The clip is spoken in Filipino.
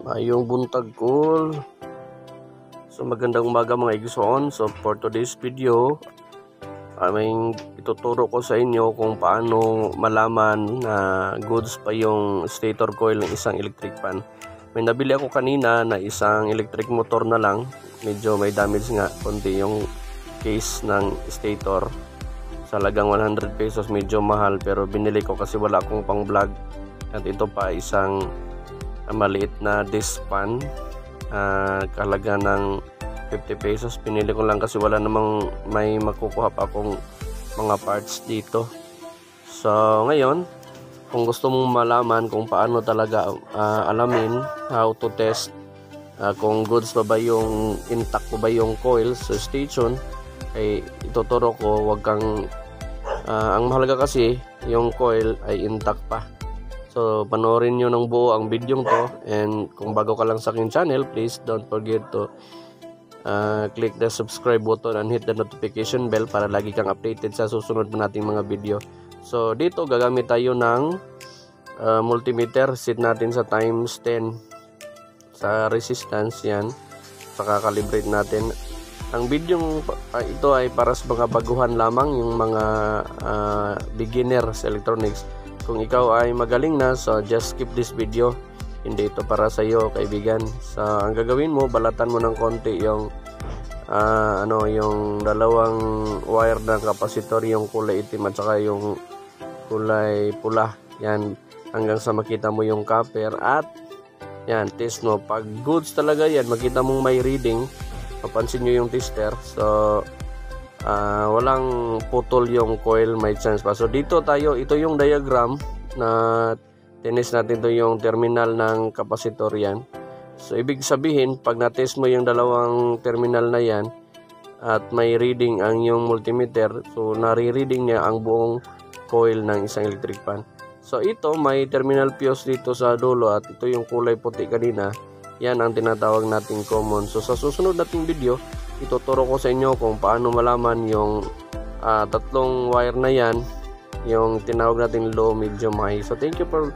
Mayong buntag cool. So magandang umaga mga igsoon. So for today's video, aming ituturo ko sa inyo kung paano malaman na goods pa yung stator coil ng isang electric fan. May nabili ako kanina na isang electric motor na lang. Medyo may damage nga konti yung case ng stator. Sa lagang 100 pesos medyo mahal pero binili ko kasi wala akong pang vlog. At ito pa isang maliit na disc fan. Uh, kalaga ng 50 pesos. Pinili ko lang kasi wala namang may makukuha pa akong mga parts dito. So, ngayon, kung gusto mong malaman kung paano talaga uh, alamin how to test uh, kung goods pa ba yung intact pa ba yung coil sa station ay ituturo ko wag kang uh, ang mahalaga kasi yung coil ay intact pa so panoorin nyo ng buo ang video to and kung bago ka lang sa aking channel please don't forget to uh, click the subscribe button and hit the notification bell para lagi kang updated sa susunod nating mga video So dito gagamit tayo ng uh, multimeter. Set natin sa times 10 sa resistance yan. Saka calibrate natin. Ang video uh, ito ay para sa mga baguhan lamang yung mga uh, beginner electronics. Kung ikaw ay magaling na, so just skip this video. Hindi ito para sa iyo, kaibigan. So ang gagawin mo, balatan mo ng konti yung uh, ano yung dalawang wire ng kapasitor yung kulay itim at saka yung kulay pula yan hanggang sa makita mo yung copper at yan test mo pag goods talaga yan makita mong may reading mapansin nyo yung tester so uh, walang putol yung coil may chance pa so dito tayo ito yung diagram na tinis natin to yung terminal ng kapasitor yan So, ibig sabihin, pag na-test mo yung dalawang terminal na yan, at may reading ang yung multimeter, so nare-reading niya ang buong coil ng isang electric fan. So, ito, may terminal fuse dito sa dulo at ito yung kulay puti kanina. Yan ang tinatawag nating common. So, sa susunod nating video, ituturo ko sa inyo kung paano malaman yung uh, tatlong wire na yan, yung tinawag nating low, medium, high. So, thank you for